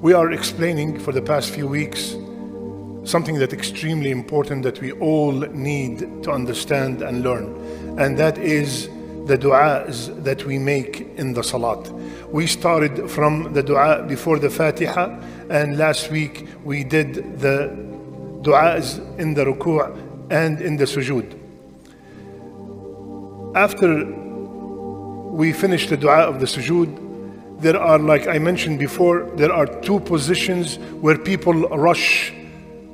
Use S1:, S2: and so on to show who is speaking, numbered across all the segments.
S1: We are explaining for the past few weeks something that's extremely important that we all need to understand and learn, and that is the du'as that we make in the salat. We started from the dua before the Fatiha, and last week we did the du'as in the ruku' and in the sujood. After we finished the dua of the sujood, there are, like I mentioned before, there are two positions where people rush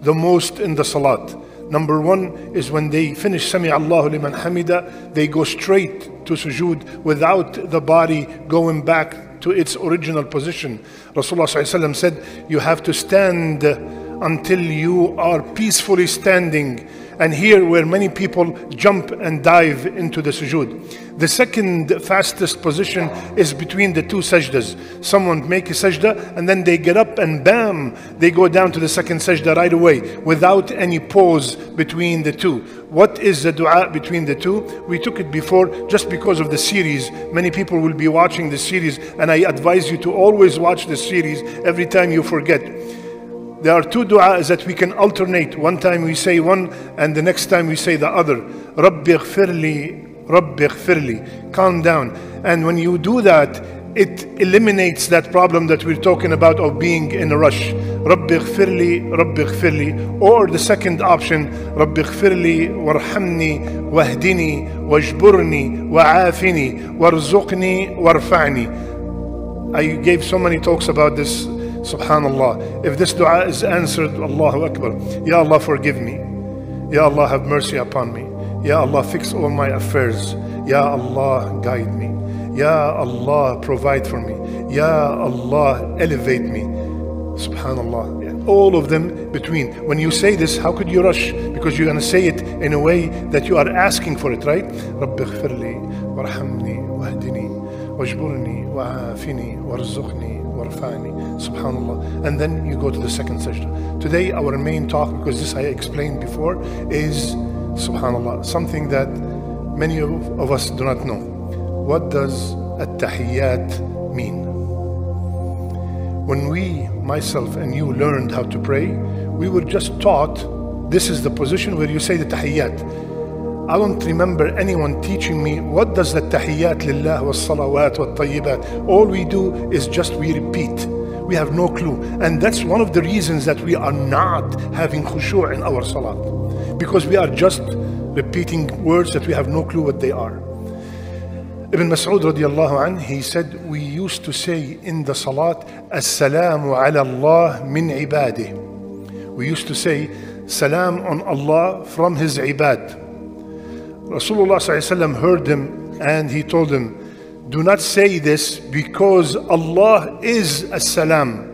S1: the most in the salat. Number one is when they finish Sami Allahu liman hamida, they go straight to sujood without the body going back to its original position. Rasulullah said, You have to stand until you are peacefully standing. And here, where many people jump and dive into the sujood. The second fastest position is between the two sajdas. Someone make a sajda and then they get up and bam, they go down to the second sajda right away without any pause between the two. What is the dua between the two? We took it before just because of the series. Many people will be watching the series, and I advise you to always watch the series every time you forget. There are two du'as that we can alternate. One time we say one, and the next time we say the other. Rabbi ghfirli, Rabbi ghfirli. Calm down. And when you do that, it eliminates that problem that we're talking about of being in a rush. Rabbi ghfirli, Rabbi ghfirli. Or the second option, Rabbi ghfirli, warhamni, wahdini, wajburni, wa'afini, warzuqni, warfa'ni. I gave so many talks about this Subhanallah. If this dua is answered, Allahu Akbar. Ya Allah, forgive me. Ya Allah, have mercy upon me. Ya Allah, fix all my affairs. Ya Allah, guide me. Ya Allah, provide for me. Ya Allah, elevate me. Subhanallah. All of them between. When you say this, how could you rush? Because you're going to say it in a way that you are asking for it, right? رب اغفر لي وارحمني واهدني واجبرني وعافني وارزقني Subhanallah. And then you go to the second sajda. Today, our main talk, because this I explained before, is Subhanallah, something that many of, of us do not know. What does at-tahiyyat mean? When we, myself and you, learned how to pray, we were just taught this is the position where you say the tahiyyat. I don't remember anyone teaching me what does the tahiyyat lillah was salawat wa tayyibat. All we do is just we repeat. We have no clue. And that's one of the reasons that we are not having khushu' in our salat. Because we are just repeating words that we have no clue what they are. Ibn Mas'ud radiallahu anh, he said, we used to say in the salat, As-salamu ala Allah min ibadih. We used to say, Salam on Allah from His ibad. Rasulullah heard him and he told him, Do not say this because Allah is as-salam.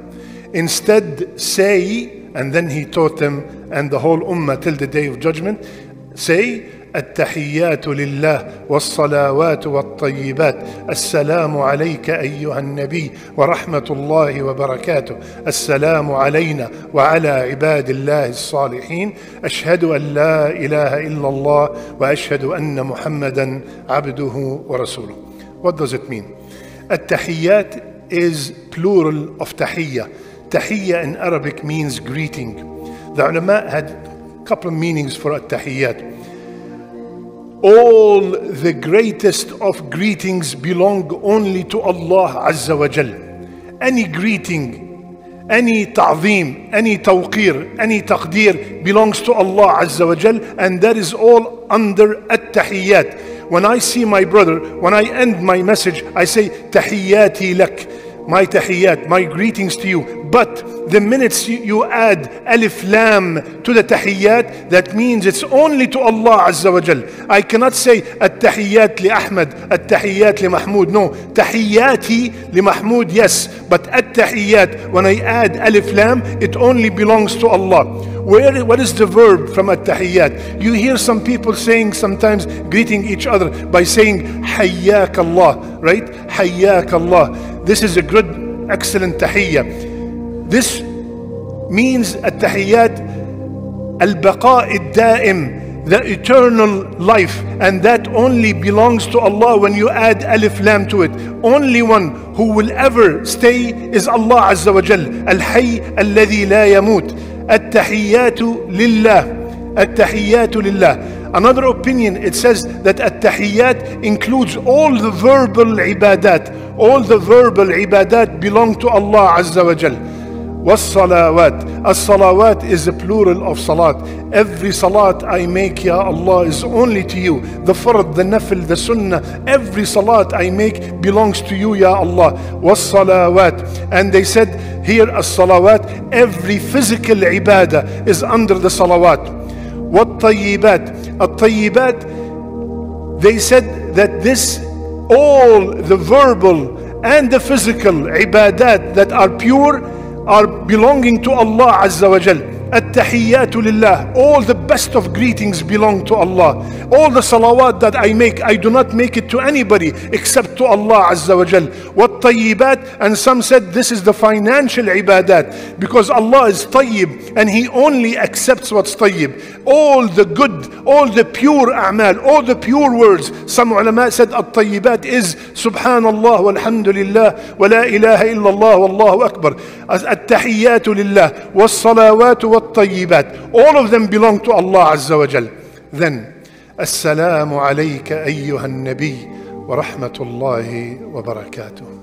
S1: Instead, say, and then he taught them and the whole ummah till the day of judgment, say, التحيات لله والصلوات والطيبات. السلام عليك أيها النبي ورحمة الله وبركاته. السلام علينا وعلى عباد الله الصالحين. أشهد أن لا إله إلا الله وأشهد أن محمدا عبده ورسوله. What does it mean? التحيات is plural of تحية. تحية in Arabic means greeting. The ulama had a couple of meanings for التحيات. All the greatest of greetings belong only to Allah Azza wa Jal. Any greeting, any ta'zeem, any tawqir, any taqdeer belongs to Allah Azza wa Jal and that is all under at-tahiyyat. When I see my brother, when I end my message, I say tahiyyati lak my tahiyyat, my greetings to you. But the minutes you add alif lam to the tahiyyat, that means it's only to Allah Azza wa Jal. I cannot say at-tahiyyat li Ahmad, at-tahiyyat li Mahmud. No, tahiyyati li Mahmud, yes. But at-tahiyyat, when I add alif lam, it only belongs to Allah. Where, what is the verb from at-tahiyyat? You hear some people saying sometimes greeting each other by saying hayyak Allah, right? Hayyak Allah. This is a good, excellent tahiyya. This means التحيات البقاء الدائم the eternal life, and that only belongs to Allah when you add alif lam to it. Only one who will ever stay is Allah Azza wa Jal. Al-Hayy alladhi la yamut. At-tahiyyatu lillah. At-tahiyyatu lillah. Another opinion, it says that at-tahiyyat includes all the verbal ibadat. All the verbal ibadat belong to Allah Azza wa Jal. والصلوات الصلوات is a plural of salat every salat I make ya Allah is only to you the fard the nafil the sunnah every salat I make belongs to you ya Allah والصلوات and they said here as-salawat every physical ibadah is under the salawat والطيبات الطيبات they said that this all the verbal and the physical ibadat that are pure are belonging to Allah Azza wa Jal. At-tahiyyatu. All the best of greetings belong to Allah. All the salawat that I make, I do not make it to anybody except to Allah Azza wa Jal. What tayyibat? And some said this is the financial ibadat because Allah is tayyib and He only accepts what's tayyib. All the good, all the pure a'mal, all the pure words. Some ulama said at-tayyibat is subhanallah walhamdulillah wa la ilaha illallah wallahu akbar. At-tahiyyatu was salawat والطيبات all of them belong to Allah عز وجل then السلام عليك أيها النبي ورحمة الله وبركاته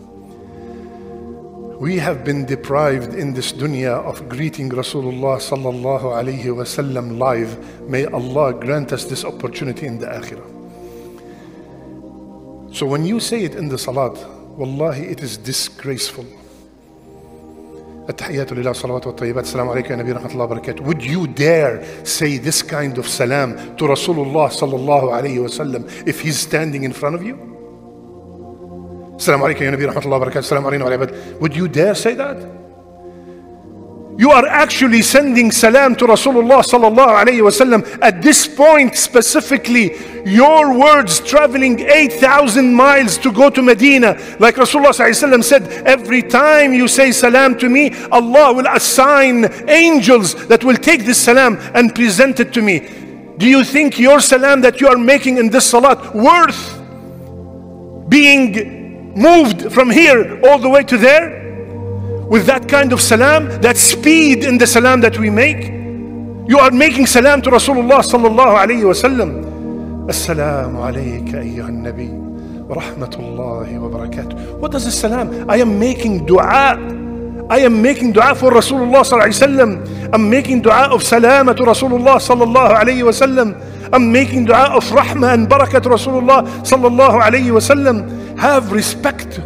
S1: We have been deprived in this dunya of greeting Rasulullah sallallahu alayhi wasallam live. May Allah grant us this opportunity in the akhirah. So when you say it in the salat, wallahi it is disgraceful. التحيات لله والصلوات والطيبات السلام عليك يا نبي رحمة الله وبركاته Would you dare say this kind of salam to Rasulullah صلى الله عليه وسلم if he's standing in front of you? السلام عليك يا نبي رحمة الله وبركاته السلام علينا وعلى عباد Would you dare say that? You are actually sending salam to Rasulullah sallallahu alayhi wasallam. At this point specifically, your words traveling 8,000 miles to go to Medina. Like Rasulullah sallallahu alayhi said, every time you say salam to me, Allah will assign angels that will take this salam and present it to me. Do you think your salam that you are making in this salat worth being moved from here all the way to there? With that kind of salam, that speed in the salam that we make. You are making salam to Rasulullah sallallahu alayhi wa sallam. Assalamu alayka ayyuha nabi wa rahmatullahi wa barakatuh. What does the salam? I am making dua. I am making dua for Rasulullah sallallahu alayhi wa sallam. I'm making dua of salama to Rasulullah sallallahu alayhi wa sallam. I'm making dua of rahmah and barakah to Rasulullah sallallahu alayhi wa sallam. Have respect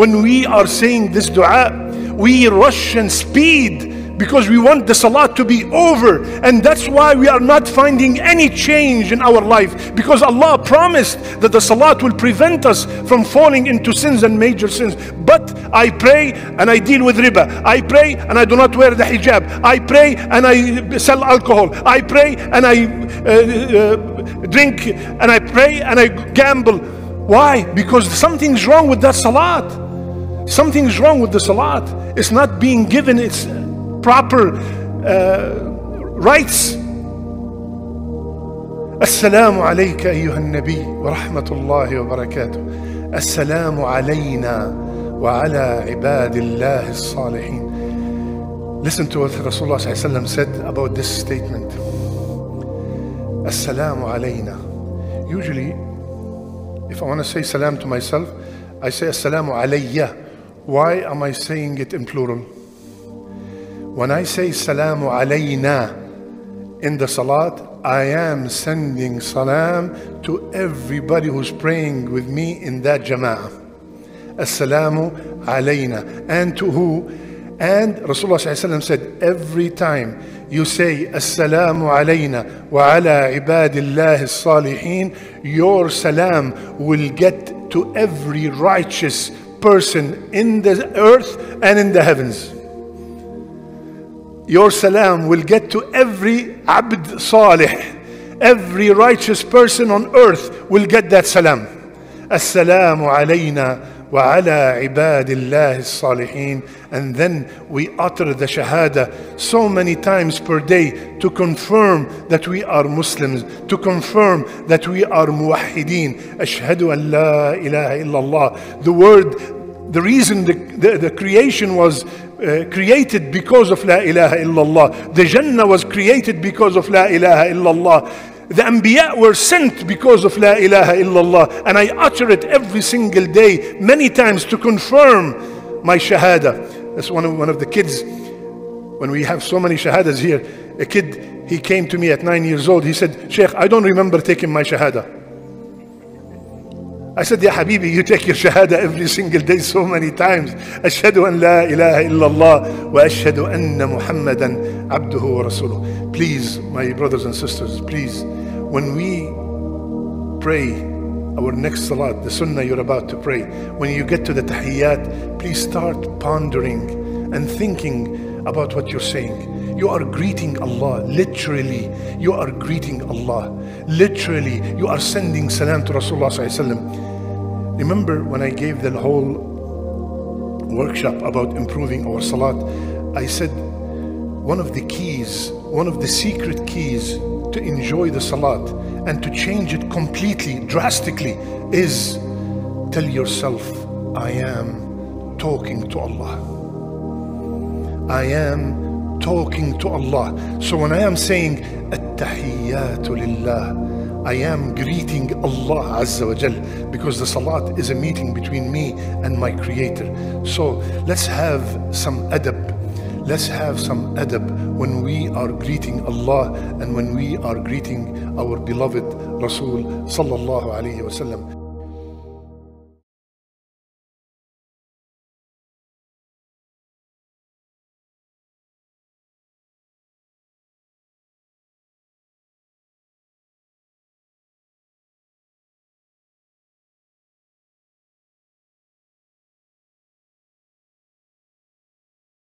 S1: when we are saying this dua we rush and speed because we want the salah to be over. And that's why we are not finding any change in our life. Because Allah promised that the salah will prevent us from falling into sins and major sins. But I pray and I deal with riba. I pray and I do not wear the hijab. I pray and I sell alcohol. I pray and I uh, uh, drink and I pray and I gamble. Why? Because something's wrong with that salat. Something's wrong with the salat. It's not being given its proper uh, rights. السلام عليك أيها النبي ورحمة الله وبركاته السلام علينا وعلى عباد الله الصالحين Listen to what Rasulullah ﷺ said about this statement. السلام علينا. Usually, if I want to say salam to myself, I say assalamu alayya. Why am I saying it in plural? When I say salamu alayna in the salat, I am sending salam to everybody who's praying with me in that jama'ah. Assalamu alayna. And to who? And Rasulullah said, every time you say Assalamu alayna wa ala ibadillahi salihin, your salam will get to every righteous person in the earth and in the heavens. Your salam will get to every abd salih, every righteous person on earth will get that salam. Assalamu alayna وعلى عباد الله الصالحين and then we utter the shahada so many times per day to confirm that we are Muslims to confirm that we are muwahideen ashhadu an la ilaha illallah the word the reason the, the, the creation was uh, created because of La ilaha illallah. The Jannah was created because of La ilaha illallah. The Anbiya were sent because of La ilaha illallah, and I utter it every single day, many times to confirm my Shahada. That's one of, one of the kids, when we have so many Shahadas here, a kid, he came to me at nine years old, he said, Sheikh, I don't remember taking my Shahada. I said, Ya Habibi, you take your Shahada every single day so many times. Ashhadu an la ilaha illallah wa ashhadu anna Muhammadan abduhu wa rasuluh. Please, my brothers and sisters, please when we pray our next salat, the sunnah you're about to pray, when you get to the tahiyyat, please start pondering and thinking about what you're saying. You are greeting Allah, literally. You are greeting Allah. Literally, you are sending salam to Rasulullah. Remember when I gave the whole workshop about improving our salat, I said one of the keys, one of the secret keys to enjoy the salat and to change it completely, drastically, is tell yourself, I am talking to Allah. I am talking to Allah. So when I am saying Lillah, I am greeting Allah Azza wa Jal because the Salat is a meeting between me and my Creator. So let's have some adab. Let's have some adab when we are greeting Allah and when we are greeting our beloved Rasul Sallallahu Alaihi Wasallam.